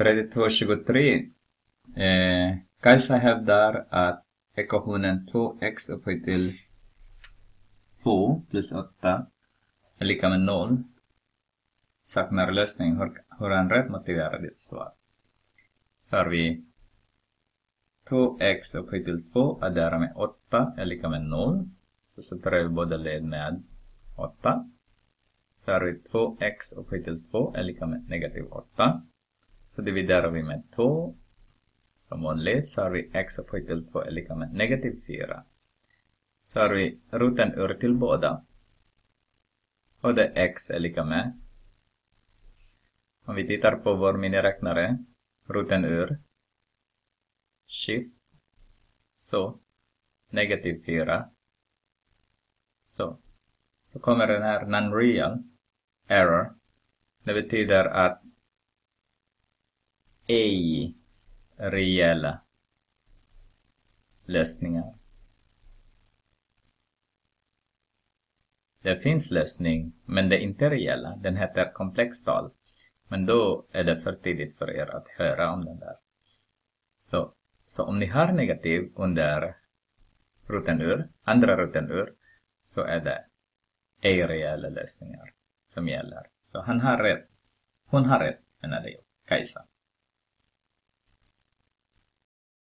3223. Eh, Kajsa hävdar att ekvationen 2x upphöjt till 2 plus 8 är lika med 0. Saknar lösning. Hur, hur han rätt motiverar ditt svar? Så har vi 2x upphöjt till 2 adderar med 8 är lika med 0. Så separerar vi båda led med 8. Så har vi 2x upphöjt till 2 är lika med negativ 8. Så dividerar vi med 2. Som vanligt så har vi x upphöjt till 2 är lika med negativ 4. Så har vi roten ur till båda. Och det x är lika med. Om vi tittar på vår miniräknare. Roten ur. Shift. Så. Negativ 4. Så. Så kommer den här non-real error. Det betyder att ej reella lösningar. Det finns lösning, men det är inte reella. Den heter komplextal. Men då är det för tidigt för er att höra om den där. Så, så om ni har negativ under roten ur, andra ruten ur, så är det ej reella lösningar som gäller. Så han har rätt. Hon har rätt, menade jag, Kajsa.